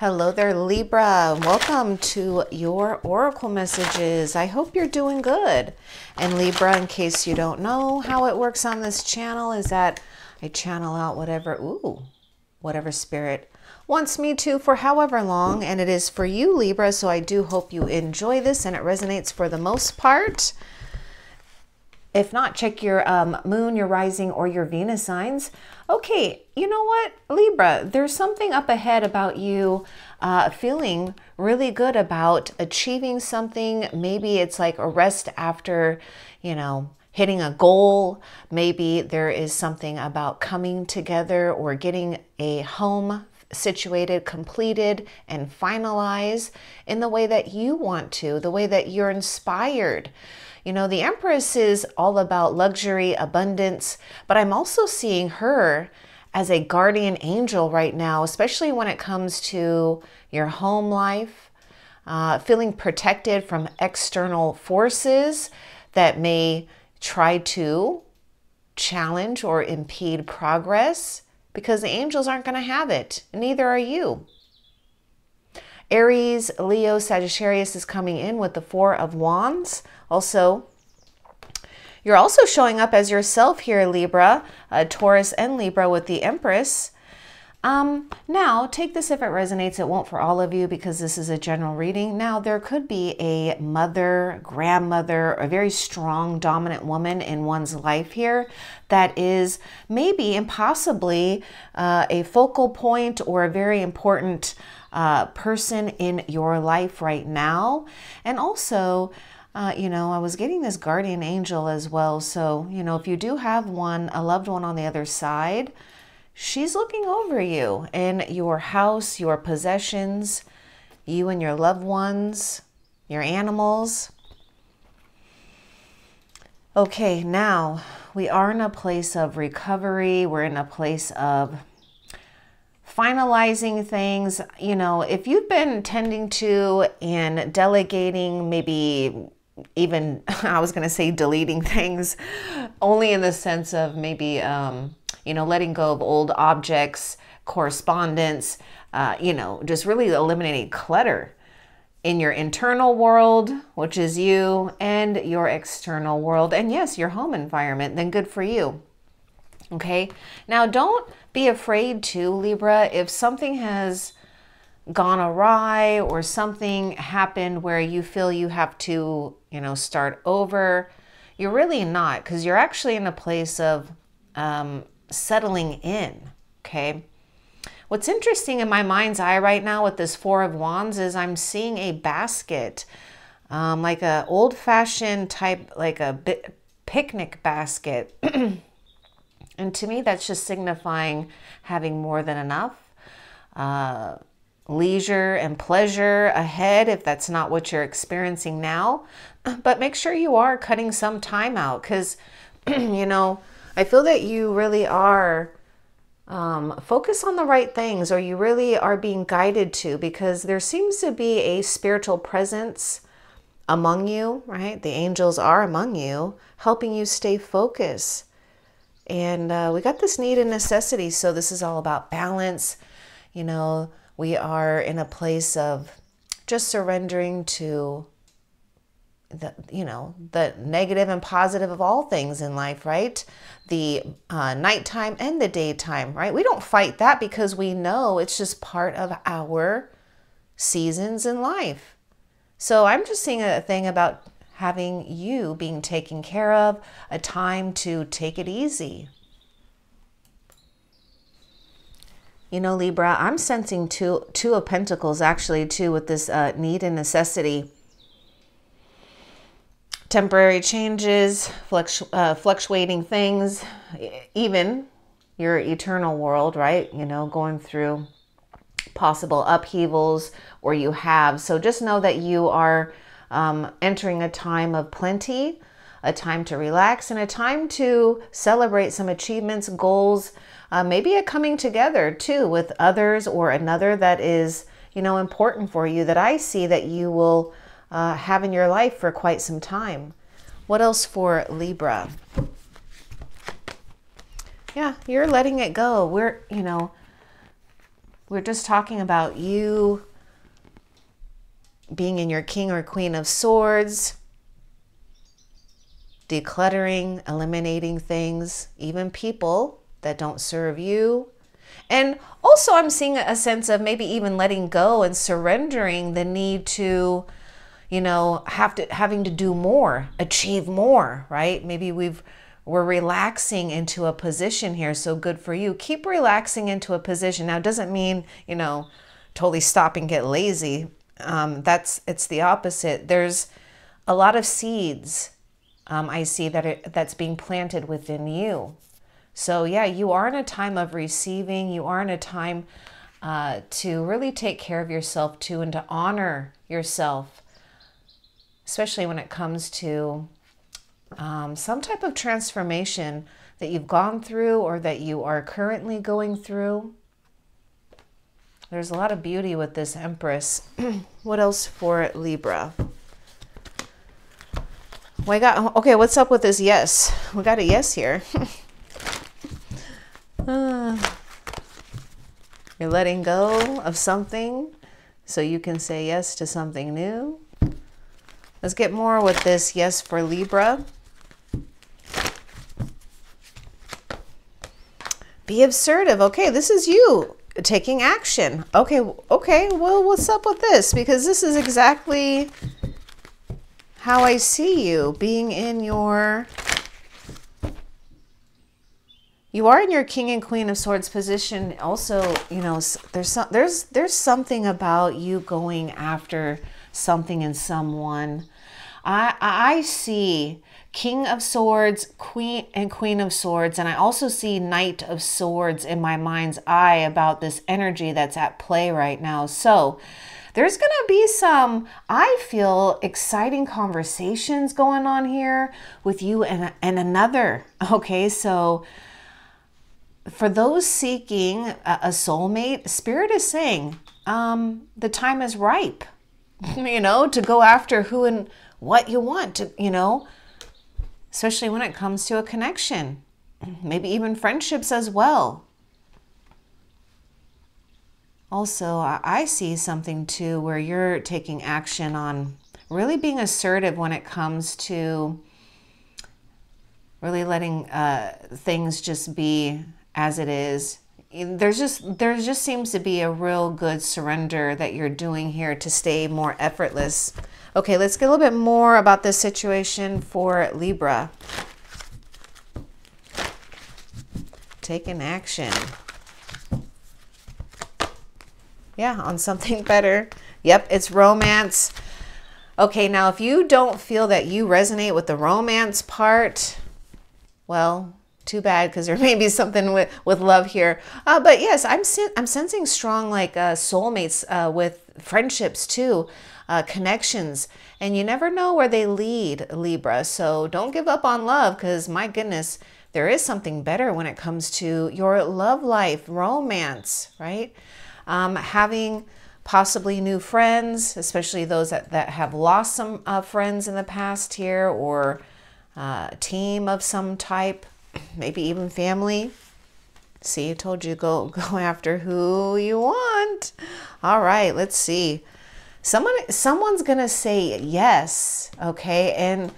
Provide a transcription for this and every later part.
Hello there, Libra. Welcome to your Oracle messages. I hope you're doing good. And Libra, in case you don't know how it works on this channel, is that I channel out whatever, ooh, whatever spirit wants me to for however long. And it is for you, Libra. So I do hope you enjoy this and it resonates for the most part. If not, check your um, moon, your rising, or your Venus signs. Okay, you know what, Libra, there's something up ahead about you uh, feeling really good about achieving something. Maybe it's like a rest after, you know, hitting a goal. Maybe there is something about coming together or getting a home situated, completed, and finalized in the way that you want to, the way that you're inspired. You know, the Empress is all about luxury, abundance, but I'm also seeing her as a guardian angel right now, especially when it comes to your home life, uh, feeling protected from external forces that may try to challenge or impede progress because the angels aren't going to have it. Neither are you. Aries, Leo, Sagittarius is coming in with the Four of Wands. Also, you're also showing up as yourself here, Libra, uh, Taurus, and Libra with the Empress. Um, now, take this if it resonates. It won't for all of you because this is a general reading. Now, there could be a mother, grandmother, a very strong, dominant woman in one's life here that is maybe and possibly uh, a focal point or a very important uh, person in your life right now. And also, uh, you know, I was getting this guardian angel as well. So, you know, if you do have one, a loved one on the other side, she's looking over you in your house, your possessions, you and your loved ones, your animals. Okay, now we are in a place of recovery. We're in a place of finalizing things. You know, if you've been tending to and delegating, maybe even, I was going to say deleting things, only in the sense of maybe, um, you know, letting go of old objects, correspondence, uh, you know, just really eliminating clutter in your internal world, which is you, and your external world, and yes, your home environment, then good for you. Okay, now don't be afraid to, Libra, if something has gone awry or something happened where you feel you have to, you know, start over. You're really not because you're actually in a place of um, settling in. Okay. What's interesting in my mind's eye right now with this Four of Wands is I'm seeing a basket, um, like a old fashioned type, like a picnic basket. and to me, that's just signifying having more than enough. Uh, leisure and pleasure ahead if that's not what you're experiencing now. But make sure you are cutting some time out because, you know, I feel that you really are um, focus on the right things or you really are being guided to because there seems to be a spiritual presence among you, right? The angels are among you, helping you stay focused. And uh, we got this need and necessity. So this is all about balance, you know, we are in a place of just surrendering to the you know the negative and positive of all things in life right? The uh, nighttime and the daytime right? We don't fight that because we know it's just part of our seasons in life. So i'm just seeing a thing about having you being taken care of a time to take it easy You know, Libra, I'm sensing two two of pentacles actually too with this uh, need and necessity. Temporary changes, fluctu uh, fluctuating things, even your eternal world, right? You know, going through possible upheavals or you have. So just know that you are um, entering a time of plenty, a time to relax, and a time to celebrate some achievements, goals, uh, maybe a coming together too with others or another that is, you know, important for you that I see that you will uh, have in your life for quite some time. What else for Libra? Yeah, you're letting it go. We're, you know, we're just talking about you being in your king or queen of swords, decluttering, eliminating things, even people that don't serve you. And also, I'm seeing a sense of maybe even letting go and surrendering the need to, you know, have to having to do more, achieve more, right? Maybe we've we're relaxing into a position here. So good for you. Keep relaxing into a position. Now, doesn't mean, you know, totally stop and get lazy. Um, that's it's the opposite. There's a lot of seeds um, I see that it, that's being planted within you. So yeah, you are in a time of receiving. You are in a time uh, to really take care of yourself too, and to honor yourself, especially when it comes to um, some type of transformation that you've gone through or that you are currently going through. There's a lot of beauty with this Empress. what else for Libra? We got okay. What's up with this yes? We got a yes here. uh, you're letting go of something so you can say yes to something new. Let's get more with this yes for Libra. Be assertive. Okay, this is you taking action. Okay, okay, well, what's up with this? Because this is exactly how I see you being in your you are in your king and queen of swords position also you know there's some, there's there's something about you going after something in someone i i see king of swords queen and queen of swords and i also see knight of swords in my mind's eye about this energy that's at play right now so there's going to be some, I feel, exciting conversations going on here with you and, and another. Okay, so for those seeking a, soulmate, Spirit is saying um, the time is ripe, you know, to go after who and what you want to, you know, especially when it comes to a connection, maybe even friendships as well. Also, I see something too where you're taking action on really being assertive when it comes to really letting uh, things just be as it is. There's just there just seems to be a real good surrender that you're doing here to stay more effortless. Okay, let's get a little bit more about this situation for Libra. Taking action. Yeah, on something better. Yep, it's romance. Okay, now if you don't feel that you resonate with the romance part, well, too bad because there may be something with, with love here. Uh, but yes, I'm I'm sensing strong like uh, soulmates uh, with friendships too, uh, connections, and you never know where they lead, Libra. So don't give up on love because my goodness, there is something better when it comes to your love life, romance, right? um, having possibly new friends, especially those that, that have lost some uh, friends in the past here or uh, a team of some type, maybe even family. See, I told you go go after who you want. All right, let's see. Someone someone's gonna say yes, okay, and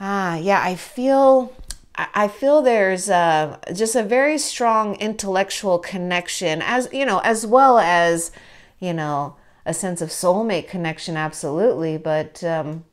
ah, yeah, I feel I feel there's a, just a very strong intellectual connection, as you know, as well as you know a sense of soulmate connection, absolutely. But um,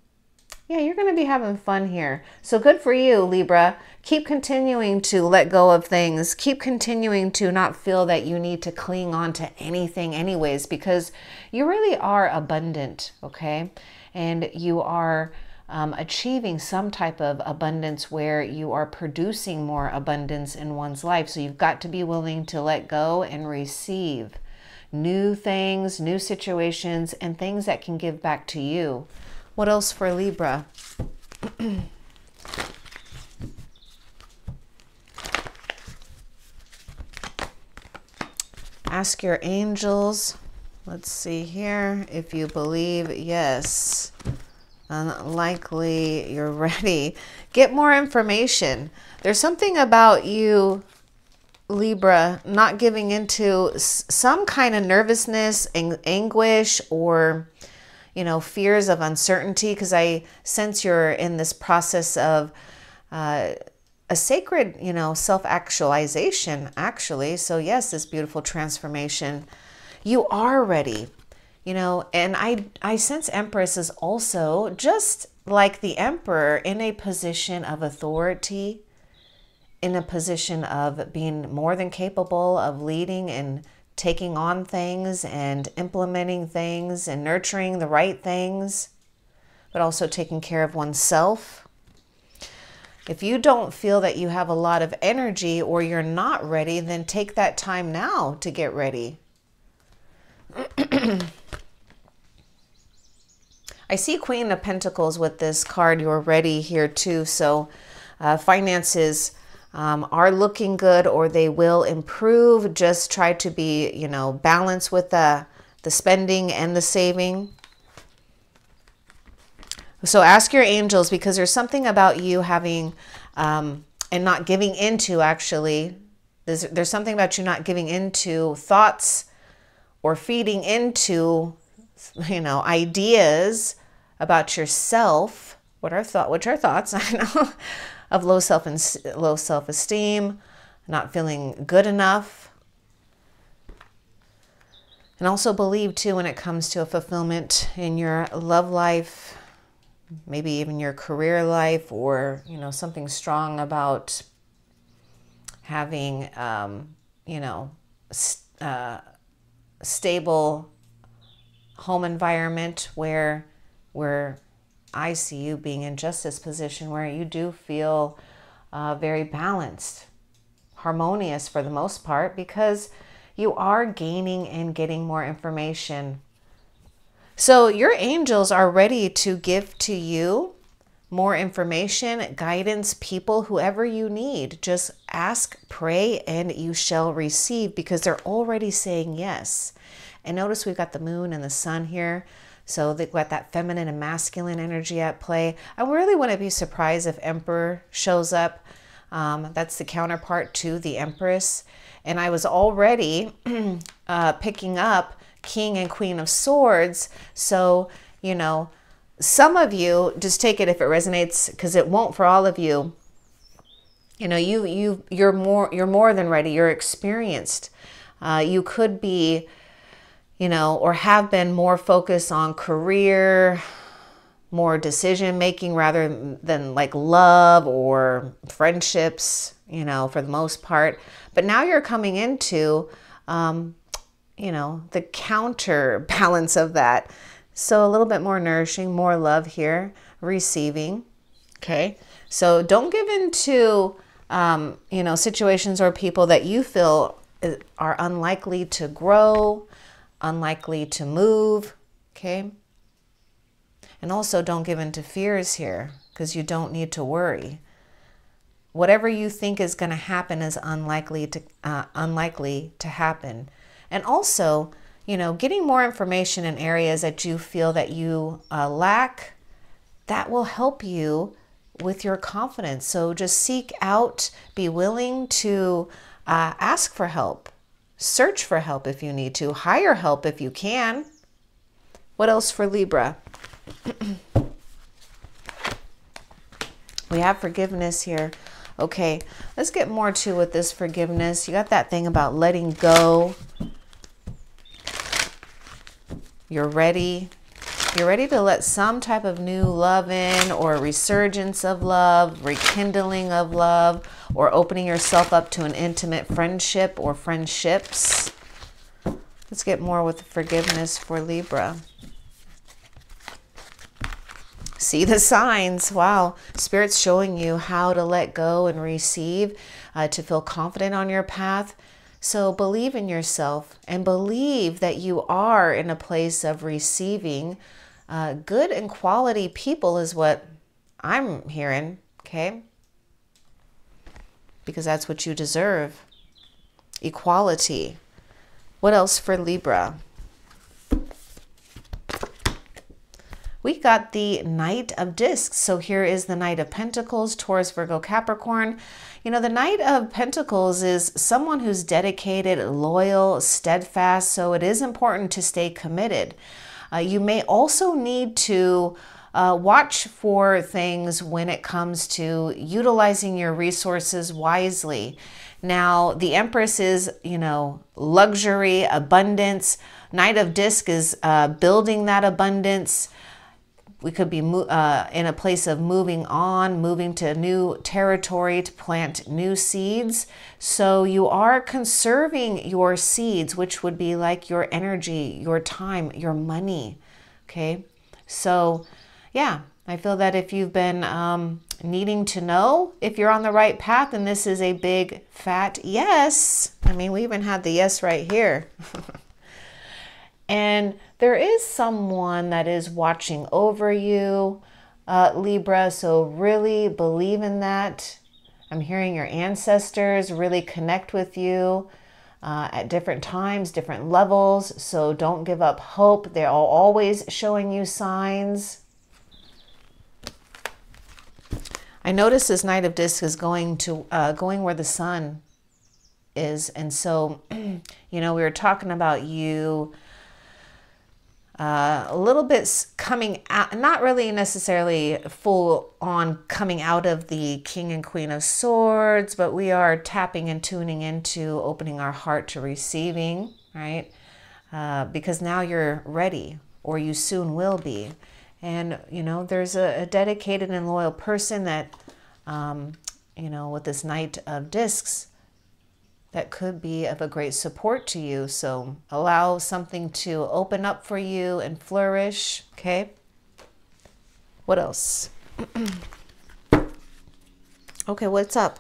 yeah, you're going to be having fun here. So good for you, Libra. Keep continuing to let go of things. Keep continuing to not feel that you need to cling on to anything, anyways, because you really are abundant, okay, and you are um, achieving some type of abundance where you are producing more abundance in one's life. So you've got to be willing to let go and receive new things, new situations, and things that can give back to you. What else for Libra? Ask your angels. Let's see here. If you believe, yes unlikely you're ready. Get more information. There's something about you, Libra, not giving into some kind of nervousness, ang- anguish, or you know, fears of uncertainty, because I sense you're in this process of uh, a sacred, you know, self actualization, actually. So, yes, this beautiful transformation. You are ready, you know, and I, I sense Empress is also just like the Emperor in a position of authority, in a position of being more than capable of leading and taking on things and implementing things and nurturing the right things, but also taking care of oneself if you don't feel that you have a lot of energy or you're not ready, then take that time now to get ready. I see Queen of Pentacles with this card. You're ready here too. So uh, finances um, are looking good or they will improve. Just try to be, you know, balanced with the, the spending and the saving. So ask your angels because there's something about you having um, and not giving into actually. There's, there's something about you not giving into thoughts or feeding into, you know, ideas about yourself. What are thought? Which are thoughts? I know of low self and low self esteem, not feeling good enough. And also believe too when it comes to a fulfillment in your love life, maybe even your career life or you know something strong about having um, you know st- uh, stable home environment where where I see you being in just this position where you do feel uh, very balanced, harmonious for the most part, because you are gaining and getting more information so your angels are ready to give to you more information, guidance, people, whoever you need. Just ask, pray, and you shall receive because they're already saying yes. And notice we've got the moon and the sun here. So they've got that feminine and masculine energy at play. I really wouldn't be surprised if Emperor shows up. Um, that's the counterpart to the Empress. And I was already uh, picking up King and Queen of Swords. So, you know, some of you just take it if it resonates because it won't for all of you. You know, you you you're more you're more than ready. You're experienced. Uh, you could be, you know, or have been more focused on career, more decision making rather than like love or friendships. You know, for the most part. But now you're coming into um, you know, the counterbalance of that. So a little bit more nourishing, more love here, receiving. Okay. So don't give in to, um, you know, situations or people that you feel are unlikely to grow, unlikely to move. Okay. And also don't give in to fears here because you don't need to worry. Whatever you think is going to happen is unlikely to uh, unlikely to happen. And also, you know, getting more information in areas that you feel that you uh, lack, that will help you with your confidence. So just seek out, be willing to uh, ask for help, search for help if you need to, hire help if you can. What else for Libra? we have forgiveness here. Okay, let's get more to with this forgiveness. You got that thing about letting go, you're ready. You're ready to let some type of new love in or resurgence of love, rekindling of love, or opening yourself up to an intimate friendship or friendships. Let's get more with forgiveness for Libra. See the signs. Wow. Spirit's showing you how to let go and receive, uh, to feel confident on your path. So believe in yourself and believe that you are in a place of receiving uh, good and quality people, is what I'm hearing, okay? Because that's what you deserve. Equality. What else for Libra? we got the Knight of Discs. So here is the Knight of Pentacles, Taurus, Virgo, Capricorn. You know, the Knight of Pentacles is someone who's dedicated, loyal, steadfast. So it is important to stay committed. Uh, you may also need to uh, watch for things when it comes to utilizing your resources wisely. Now, the Empress is, you know, luxury, abundance. Knight of Disc is uh, building that abundance. We could be uh, in a place of moving on, moving to new territory to plant new seeds. So you are conserving your seeds, which would be like your energy, your time, your money. Okay. So, yeah, I feel that if you've been um, needing to know if you're on the right path, and this is a big fat yes. I mean, we even had the yes right here. and there is someone that is watching over you, uh, Libra. So really believe in that. I'm hearing your ancestors really connect with you. Uh, at different times, different levels. So don't give up hope. They're always showing you signs. I notice this Knight of Discs is going to uh, going where the sun is, and so you know we were talking about you uh, a little bit coming out, not really necessarily full on coming out of the King and Queen of Swords, but we are tapping and tuning into opening our heart to receiving, right? Uh, because now you're ready, or you soon will be. And, you know, there's a, a dedicated and loyal person that, um, you know, with this Knight of Discs, that could be of a great support to you. So allow something to open up for you and flourish. Okay. What else? okay, what's up?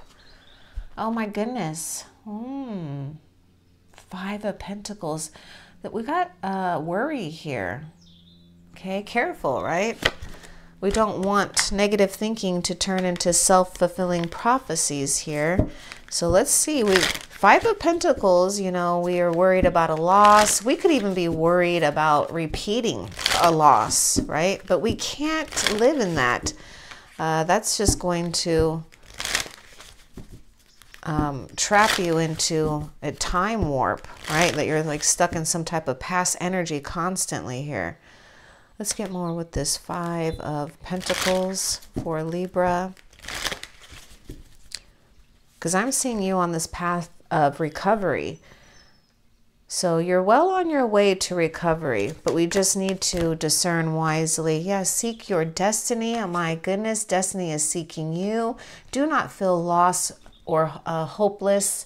Oh my goodness. Hmm. Five of Pentacles. That we got uh, worry here. Okay, careful, right? We don't want negative thinking to turn into self-fulfilling prophecies here. So let's see. We Five of Pentacles, you know, we are worried about a loss. We could even be worried about repeating a loss, right? But we can't live in that. Uh, that's just going to um, trap you into a time warp, right? That you're like stuck in some type of past energy constantly here. Let's get more with this Five of Pentacles for Libra. Because I'm seeing you on this path of recovery. So you're well on your way to recovery, but we just need to discern wisely. Yes, yeah, seek your destiny. Oh my goodness, destiny is seeking you. Do not feel lost or uh, hopeless.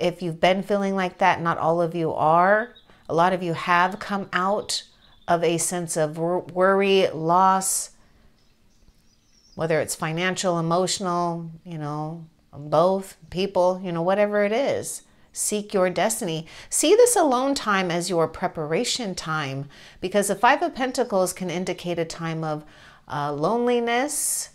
If you've been feeling like that, not all of you are. A lot of you have come out of a sense of worry, loss, whether it's financial, emotional, you know, both, people, you know, whatever it is. Seek your destiny. See this alone time as your preparation time because the Five of Pentacles can indicate a time of uh, loneliness,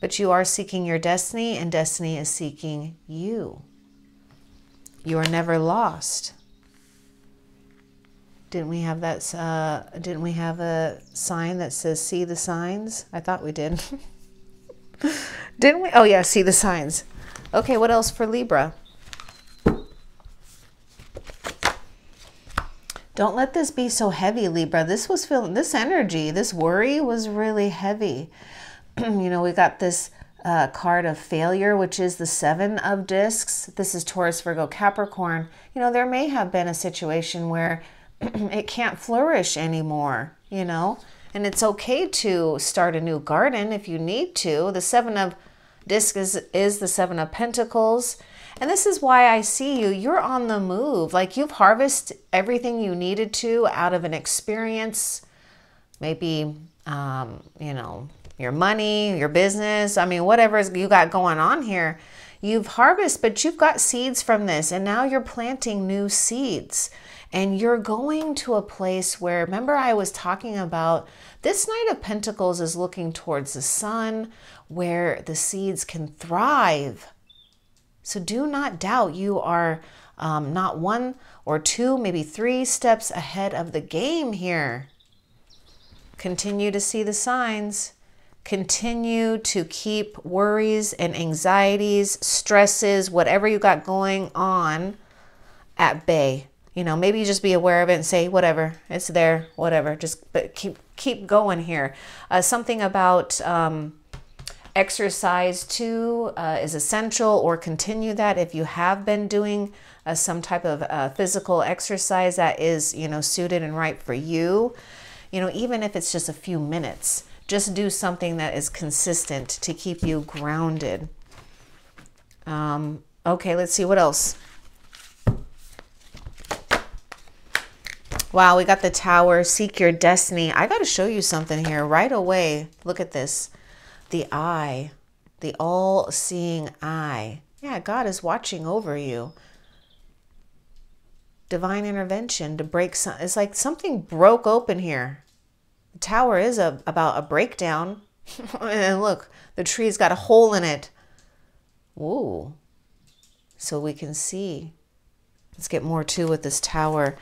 but you are seeking your destiny and destiny is seeking you. You are never lost. Didn't we have that? Uh, didn't we have a sign that says "See the signs"? I thought we did. didn't we? Oh yeah, see the signs. Okay, what else for Libra? Don't let this be so heavy, Libra. This was feeling this energy, this worry was really heavy. you know, we got this uh, card of failure, which is the seven of discs. This is Taurus, Virgo, Capricorn. You know, there may have been a situation where it can't flourish anymore, you know? And it's okay to start a new garden if you need to. The Seven of Discs is, is the Seven of Pentacles. And this is why I see you. You're on the move. Like you've harvested everything you needed to out of an experience. Maybe, um, you know, your money, your business. I mean, whatever you got going on here. You've harvested, but you've got seeds from this. And now you're planting new seeds and you're going to a place where, remember, I was talking about this Knight of Pentacles is looking towards the sun where the seeds can thrive. So do not doubt you are um, not one or two, maybe three steps ahead of the game here. Continue to see the signs. Continue to keep worries and anxieties, stresses, whatever you got going on at bay. You know, maybe you just be aware of it and say, whatever, it's there, whatever. Just but keep keep going here. Uh, something about um, exercise too uh, is essential, or continue that if you have been doing uh, some type of uh, physical exercise that is, you know, suited and right for you. You know, even if it's just a few minutes, just do something that is consistent to keep you grounded. Um, okay, let's see what else. Wow, we got the tower. Seek your destiny. I got to show you something here right away. Look at this. The eye, the all seeing eye. Yeah, God is watching over you. Divine intervention to break some. It's like something broke open here. The tower is a, about a breakdown. and look, the tree's got a hole in it. Ooh. So we can see. Let's get more too with this tower.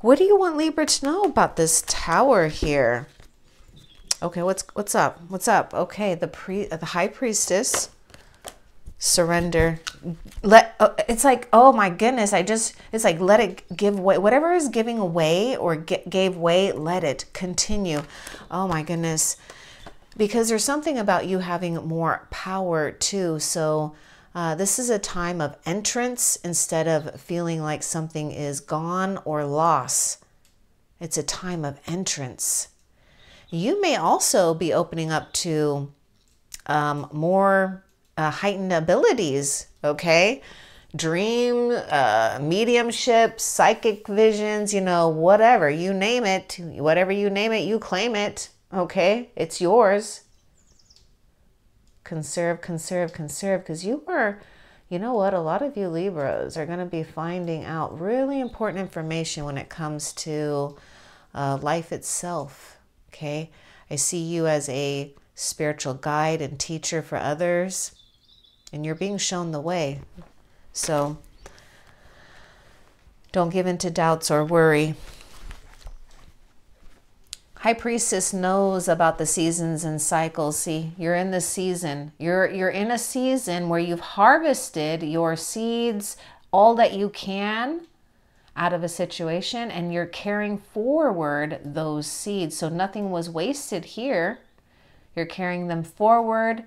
What do you want Libra to know about this tower here? Okay, what's what's up? What's up? Okay, the pre the high priestess surrender. Let uh, it's like oh my goodness, I just it's like let it give way. Whatever is giving away or get, gave way, let it continue. Oh my goodness, because there's something about you having more power too. So uh, this is a time of entrance instead of feeling like something is gone or lost. It's a time of entrance. You may also be opening up to um, more uh, heightened abilities, okay? Dream, uh, mediumship, psychic visions, you know, whatever, you name it, whatever you name it, you claim it, okay? It's yours conserve, conserve, conserve, because you are, you know what, a lot of you Libras are going to be finding out really important information when it comes to uh, life itself. Okay. I see you as a spiritual guide and teacher for others, and you're being shown the way. So don't give in to doubts or worry. High Priestess knows about the seasons and cycles. See, you're in the season. You're you're in a season where you've harvested your seeds, all that you can out of a situation and you're carrying forward those seeds. So nothing was wasted here. You're carrying them forward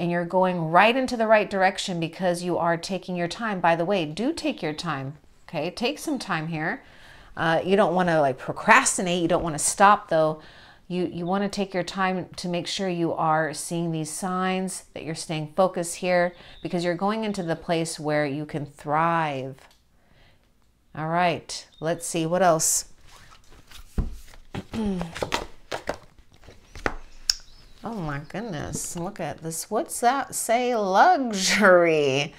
and you're going right into the right direction because you are taking your time. By the way, do take your time. Okay? Take some time here uh, you don't want to like procrastinate. You don't want to stop though. You, you want to take your time to make sure you are seeing these signs, that you're staying focused here, because you're going into the place where you can thrive. All right, let's see what else. oh my goodness, look at this. What's that say? Luxury.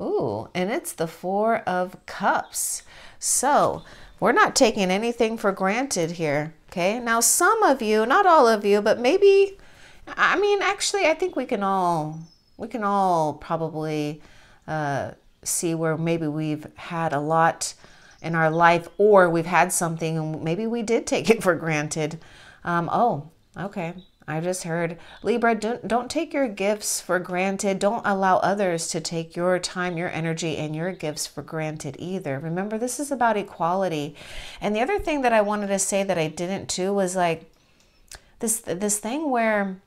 Ooh, and it's the Four of Cups. So we're not taking anything for granted here. Okay. Now, some of you, not all of you, but maybe, I mean, actually, I think we can all, we can all probably uh, see where maybe we've had a lot in our life or we've had something and maybe we did take it for granted. Um, oh, okay. I just heard Libra, don't, don't take your gifts for granted. Don't allow others to take your time, your energy, and your gifts for granted either. Remember, this is about equality. And the other thing that I wanted to say that I didn't too was like this this thing where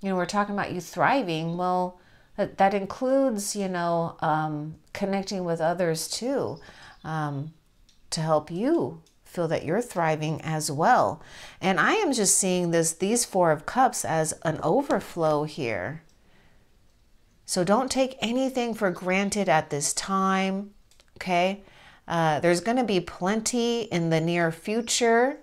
you know we're talking about you thriving. Well, that, that includes you know um, connecting with others too um, to help you feel that you're thriving as well. And I am just seeing this these 4 of cups as an overflow here. So don't take anything for granted at this time, okay? Uh, there's going to be plenty in the near future.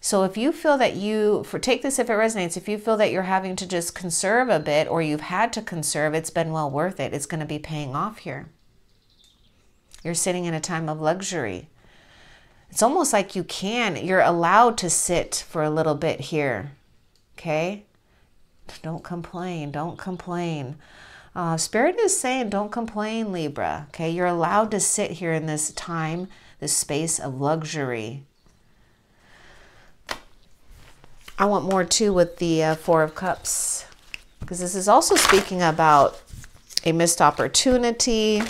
So if you feel that you, for take this if it resonates, if you feel that you're having to just conserve a bit or you've had to conserve, it's been well worth it. It's going to be paying off here. You're sitting in a time of luxury. It's almost like you can, you're allowed to sit for a little bit here. Okay? Don't complain. Don't complain. Uh, Spirit is saying, don't complain, Libra. Okay? You're allowed to sit here in this time, this space of luxury. I want more too with the uh, Four of Cups because this is also speaking about a missed opportunity,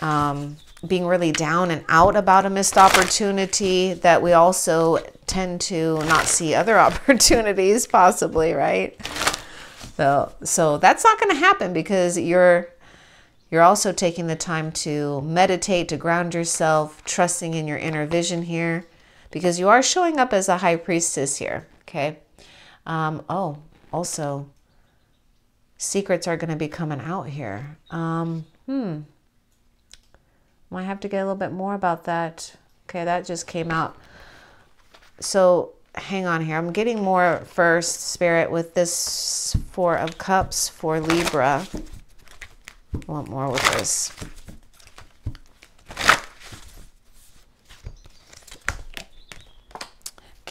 um, being really down and out about a missed opportunity that we also tend to not see other opportunities possibly, right? So, so that's not going to happen because you're you're also taking the time to meditate, to ground yourself, trusting in your inner vision here because you are showing up as a high priestess here, okay? Um, oh, also, secrets are going to be coming out here. Um, hmm. Might have to get a little bit more about that. Okay, that just came out. So hang on here. I'm getting more first, Spirit, with this Four of Cups for Libra. I want more with this.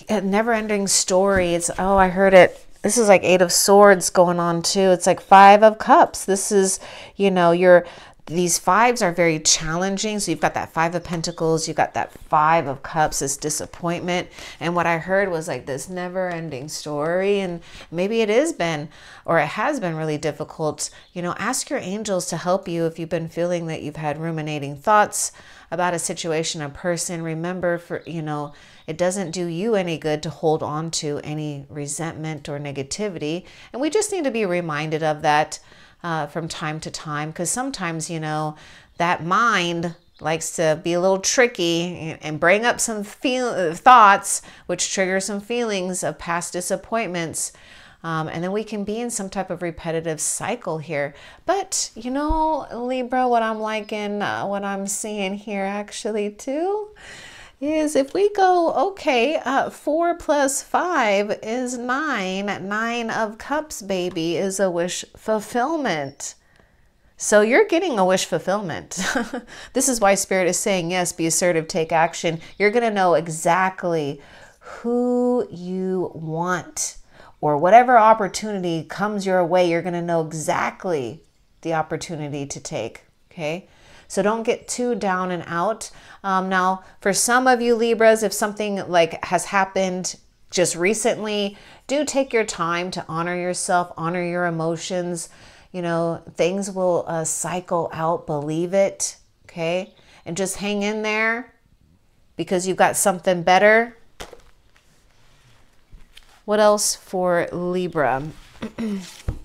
A never-ending story. It's, oh, I heard it this is like eight of swords going on too it's like five of cups this is you know you're these fives are very challenging. So you've got that five of pentacles, you've got that five of cups, this disappointment. And what I heard was like this never ending story. And maybe it has been, or it has been really difficult. You know, ask your angels to help you if you've been feeling that you've had ruminating thoughts about a situation, a person. Remember for, you know, it doesn't do you any good to hold on to any resentment or negativity. And we just need to be reminded of that uh, from time to time because sometimes, you know, that mind likes to be a little tricky and bring up some feel uh, thoughts which trigger some feelings of past disappointments. Um, and then we can be in some type of repetitive cycle here. But you know, Libra, what I'm liking, uh, what I'm seeing here actually too, is if we go, okay, uh, four plus five is nine. Nine of cups, baby, is a wish fulfillment. So you're getting a wish fulfillment. this is why Spirit is saying, yes, be assertive, take action. You're going to know exactly who you want or whatever opportunity comes your way, you're going to know exactly the opportunity to take. Okay. So don't get too down and out. Um, now, for some of you Libras, if something like has happened just recently, do take your time to honor yourself, honor your emotions. You know, things will uh, cycle out, believe it, okay? And just hang in there because you've got something better. What else for Libra?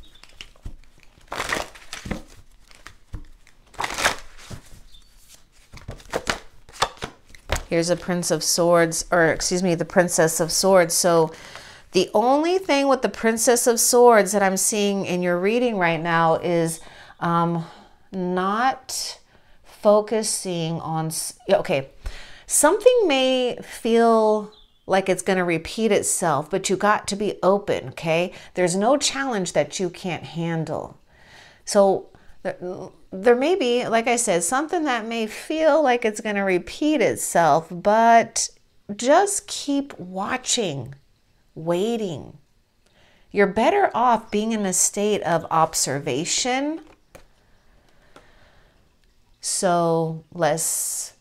Here's a Prince of Swords, or excuse me, the Princess of Swords. So the only thing with the Princess of Swords that I'm seeing in your reading right now is um, not focusing on, okay, something may feel like it's going to repeat itself, but you got to be open, okay? There's no challenge that you can't handle. So there may be, like I said, something that may feel like it's going to repeat itself, but just keep watching, waiting. You're better off being in a state of observation. So less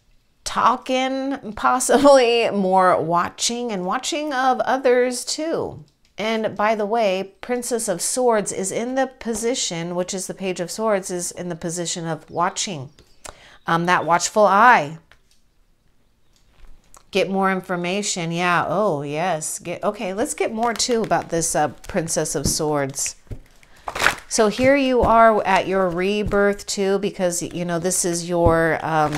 talking, possibly more watching and watching of others too. And by the way, Princess of Swords is in the position, which is the Page of Swords, is in the position of watching. Um, that watchful eye. Get more information. Yeah. Oh, yes. Get Okay, let's get more too about this uh, Princess of Swords. So here you are at your rebirth too, because, you know, this is your um,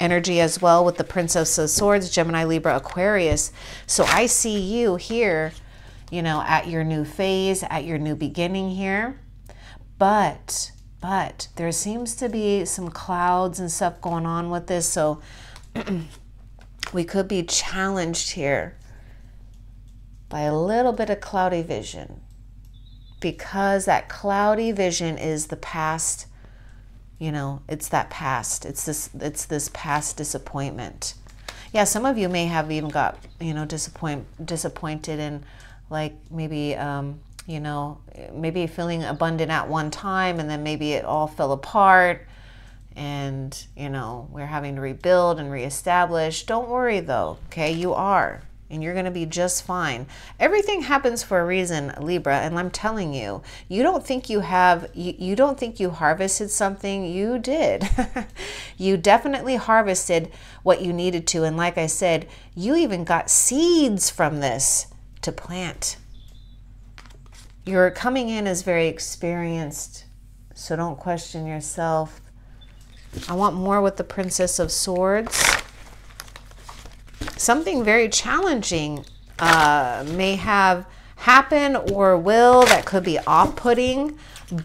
energy as well with the Princess of Swords, Gemini, Libra, Aquarius. So I see you here you know, at your new phase, at your new beginning here. But, but there seems to be some clouds and stuff going on with this. So we could be challenged here by a little bit of cloudy vision because that cloudy vision is the past you know it's that past it's this it's this past disappointment yeah some of you may have even got you know disappoint disappointed in like maybe um, you know maybe feeling abundant at one time and then maybe it all fell apart and you know we're having to rebuild and reestablish don't worry though okay you are and you're going to be just fine. Everything happens for a reason, Libra, and I'm telling you, you don't think you have you, you don't think you harvested something, you did. you definitely harvested what you needed to and like I said, you even got seeds from this to plant. You're coming in as very experienced, so don't question yourself. I want more with the Princess of Swords something very challenging uh, may have happen or will that could be off-putting,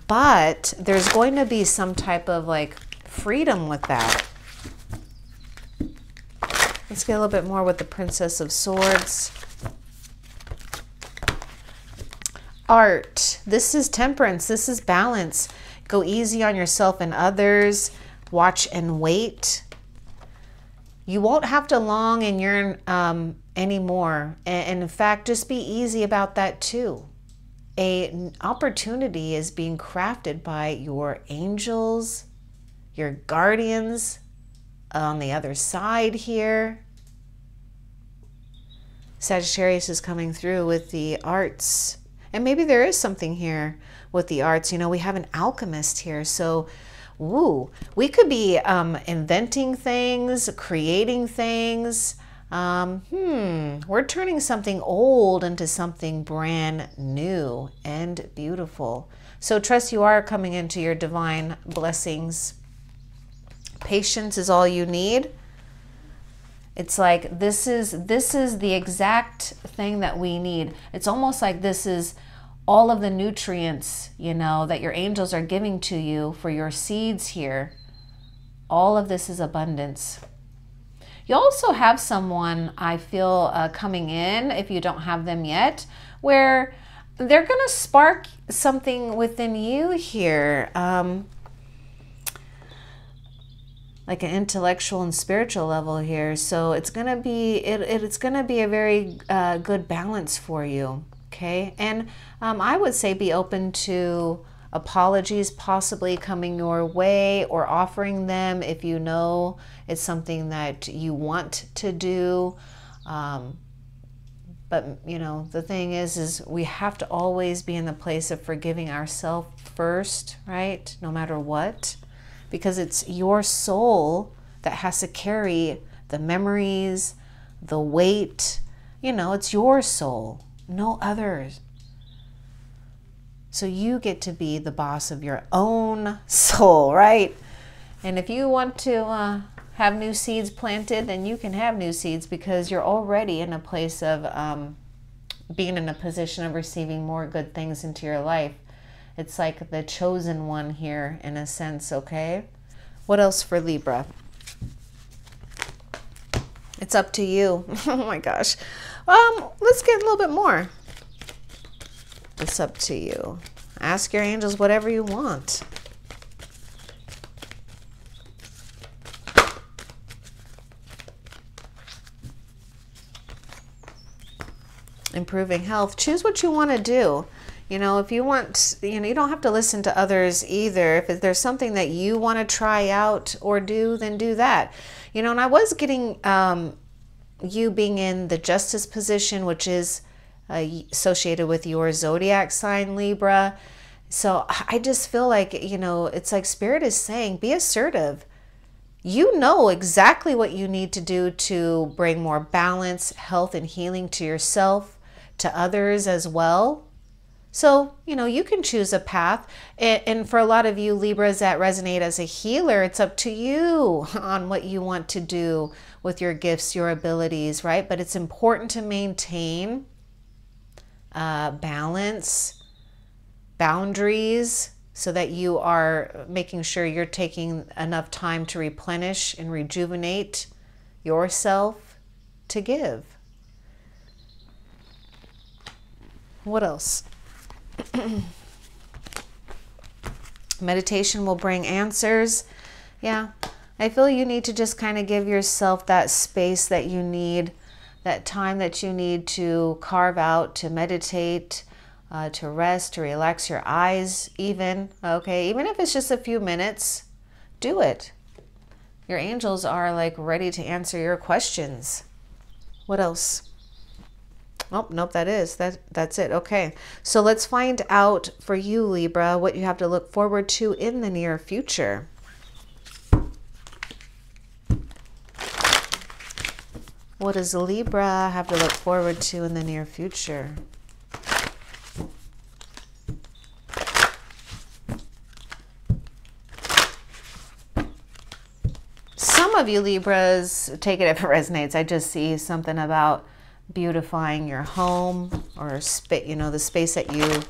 but there's going to be some type of like freedom with that. Let's get a little bit more with the Princess of Swords. Art. This is temperance. This is balance. Go easy on yourself and others. Watch and wait you won't have to long and yearn um, anymore. And, in fact, just be easy about that too. A opportunity is being crafted by your angels, your guardians on the other side here. Sagittarius is coming through with the arts. And maybe there is something here with the arts. You know, we have an alchemist here. So Ooh, we could be um, inventing things, creating things. Um, hmm, we're turning something old into something brand new and beautiful. So trust you are coming into your divine blessings. Patience is all you need. It's like this is this is the exact thing that we need. It's almost like this is all of the nutrients, you know, that your angels are giving to you for your seeds here. All of this is abundance. You also have someone, I feel, uh, coming in, if you don't have them yet, where they're going to spark something within you here. Um, like an intellectual and spiritual level here. So it's to be, it, it, it's to be a very uh, good balance for you. Okay. And um, I would say be open to apologies possibly coming your way or offering them if you know it's something that you want to do. Um, but you know the thing is is we have to always be in the place of forgiving ourselves first right no matter what because it's your soul that has to carry the memories the weight you know it's your soul no others so you get to be the boss of your own soul, right? And if you want to uh, have new seeds planted, then you can have new seeds because you're already in a place of um, being in a position of receiving more good things into your life. It's like the chosen one here, in a sense, okay? What else for Libra? It's up to you. oh my gosh. Um, let's get a little bit more. It's up to you. Ask your angels whatever you want. Improving health. Choose what you want to do. You know, if you want, you know, you don't have to listen to others either. If there's something that you want to try out or do, then do that. You know, and I was getting um, you being in the justice position, which is uh, associated with your zodiac sign, Libra. So I just feel like, you know, it's like Spirit is saying be assertive. You know exactly what you need to do to bring more balance, health, and healing to yourself, to others as well. So, you know, you can choose a path. And for a lot of you Libras that resonate as a healer, it's up to you on what you want to do with your gifts, your abilities, right? But it's important to maintain uh, balance, boundaries, so that you are making sure you're taking enough time to replenish and rejuvenate yourself to give. What else? Meditation will bring answers. Yeah, I feel you need to just kind of give yourself that space that you need that time that you need to carve out to meditate, uh, to rest, to relax your eyes, even. Okay, even if it's just a few minutes, do it. Your angels are like ready to answer your questions. What else? Oh, nope, that is. That that's it. Okay. So let's find out for you Libra what you have to look forward to in the near future. What does Libra have to look forward to in the near future? Some of you Libras, take it if it resonates. I just see something about beautifying your home or you know the space that you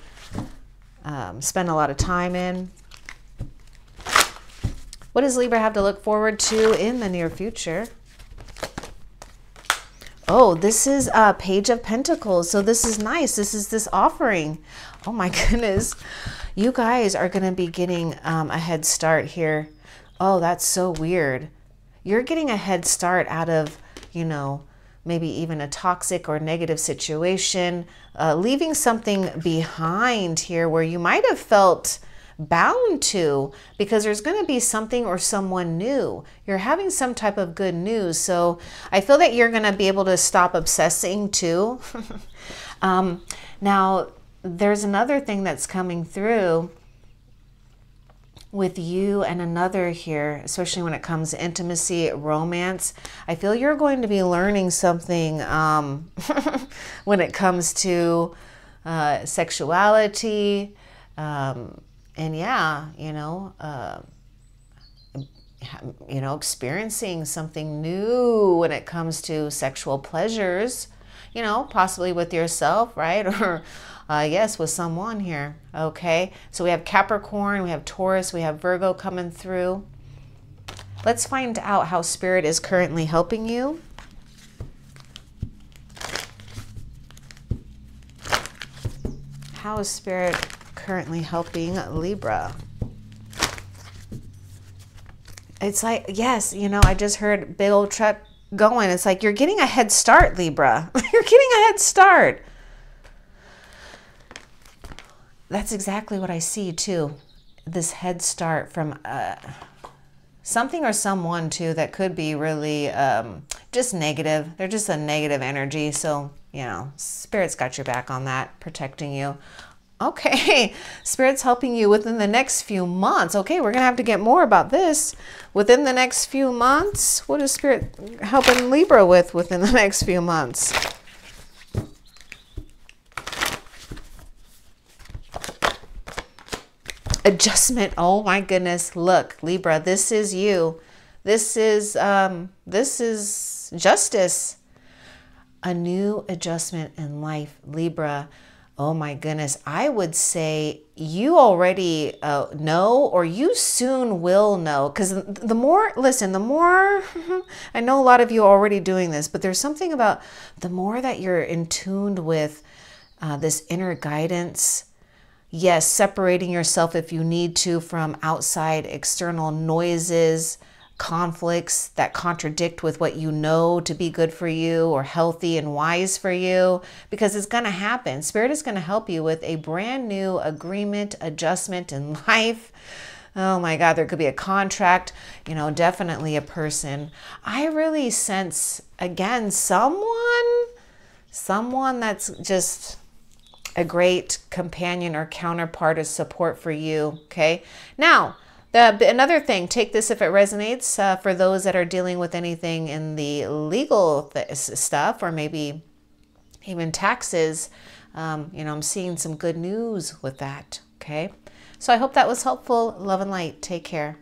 um, spend a lot of time in. What does Libra have to look forward to in the near future? Oh, this is a page of pentacles. So this is nice. This is this offering. Oh my goodness. You guys are going to be getting um, a head start here. Oh, that's so weird. You're getting a head start out of, you know, maybe even a toxic or negative situation, uh, leaving something behind here where you might have felt bound to because there's going to be something or someone new. You're having some type of good news. So I feel that you're going to be able to stop obsessing too. um, now, there's another thing that's coming through with you and another here, especially when it comes to intimacy, romance. I feel you're going to be learning something um, when it comes to uh, sexuality. Um, and yeah, you know, uh, you know, experiencing something new when it comes to sexual pleasures, you know, possibly with yourself, right? Or uh, yes, with someone here. Okay, so we have Capricorn, we have Taurus, we have Virgo coming through. Let's find out how Spirit is currently helping you. How is Spirit currently helping Libra? It's like, yes, you know, I just heard big old truck going. It's like you're getting a head start, Libra. you're getting a head start that's exactly what I see too. This head start from uh, something or someone too that could be really um, just negative. They're just a negative energy. So, you know, Spirit's got your back on that, protecting you. Okay, Spirit's helping you within the next few months. Okay, we're going to have to get more about this within the next few months. What is Spirit helping Libra with within the next few months? adjustment. Oh my goodness. Look, Libra, this is you. This is um this is justice. A new adjustment in life, Libra. Oh my goodness. I would say you already uh, know or you soon will know because the more, listen, the more, I know a lot of you are already doing this, but there's something about the more that you're in tuned with uh, this inner guidance, Yes, separating yourself if you need to from outside external noises, conflicts that contradict with what you know to be good for you or healthy and wise for you, because it's going to happen. Spirit is going to help you with a brand new agreement, adjustment in life. Oh my God, there could be a contract, you know, definitely a person. I really sense, again, someone, someone that's just a great companion or counterpart of support for you. Okay. Now, the, another thing, take this if it resonates uh, for those that are dealing with anything in the legal th stuff or maybe even taxes. Um, you know, I'm seeing some good news with that. Okay. So I hope that was helpful. Love and light. Take care.